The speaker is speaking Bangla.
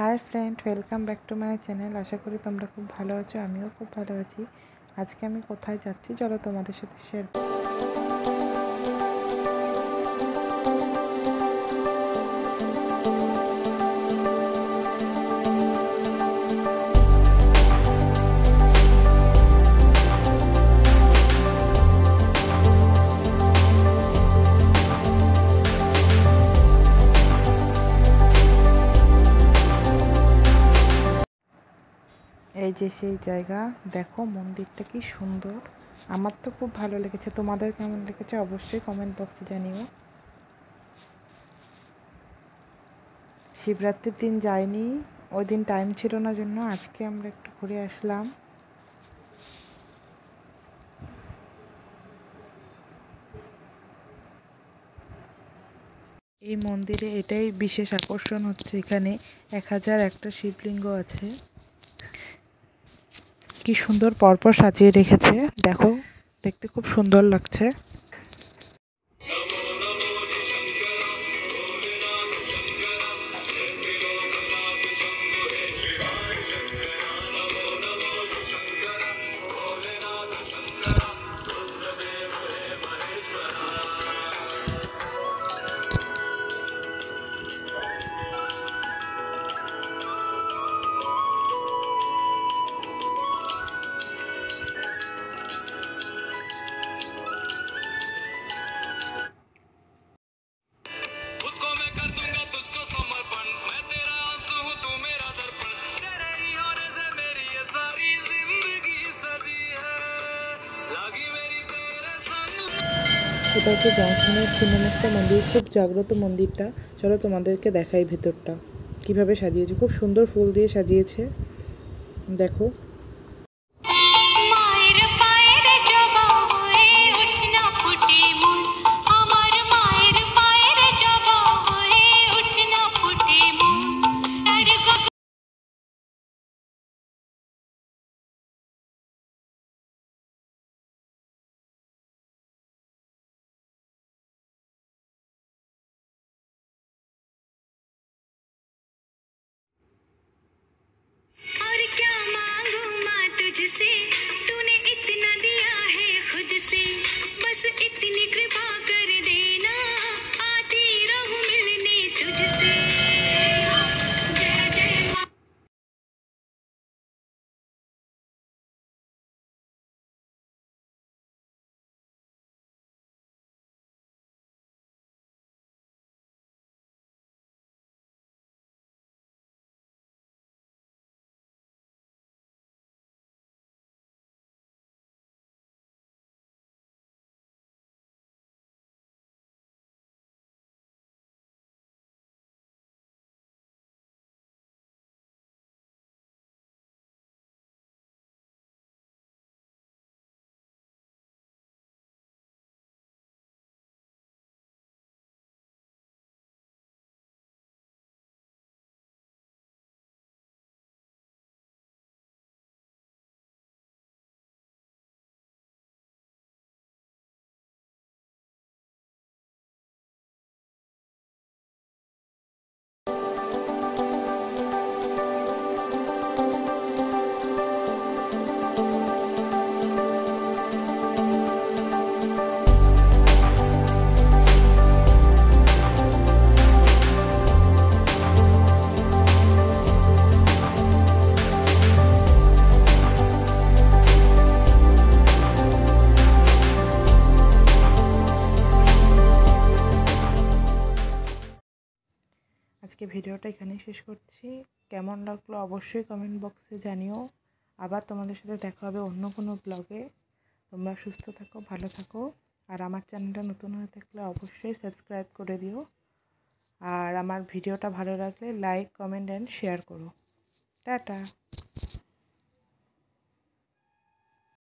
Hi friend welcome back to my channel আশা করি তোমরা খুব ভালো আছো, আমিও খুব ভালো আছি। আজকে আমি কোথায় যাচ্ছি, চলো তোমাদের সাথে শেয়ার যে সেই জায়গা, দেখো মন্দিরটা কি সুন্দর। আমার তো খুব ভালো লেগেছে। তোমাদের কেমন লেগেছে অবশ্যই কমেন্ট বক্সে জানিও। শিবরাত্রির দিন যাইনি, ওই দিন টাইম ছিল না জন্য আজকে আমরা একটু ঘুরে আসলাম। এই মন্দিরে এটাই বিশেষ আকর্ষণ হচ্ছে এখানে। এক হাজার একটা শিবলিঙ্গ আছে। কি সুন্দর পরপর সাজিয়ে রেখেছে। দেখো দেখতে খুব সুন্দর লাগছে। এটা হচ্ছে জংশনের ছিন্নমস্তা মন্দির, খুব জাগ্রত মন্দিরটা। চলো তোমাদেরকে দেখাই ভেতরটা। কীভাবে সাজিয়েছে, খুব সুন্দর ফুল দিয়ে সাজিয়েছে। দেখো। जिसे আজকে ভিডিওটা এখানেই শেষ করছি। কেমন লাগল অবশ্যই কমেন্ট বক্সে জানিও। আবার তোমাদের সাথে দেখা হবে অন্য কোনো ব্লগে তোমরা সুস্থ থাকো, ভালো থাকো। আর আমার চ্যানেলটা নতুন হয়ে থাকলে অবশ্যই সাবস্ক্রাইব করে দিও। আর আমার ভিডিওটা ভালো লাগলে লাইক কমেন্ট অ্যান্ড শেয়ার করো। টাটা!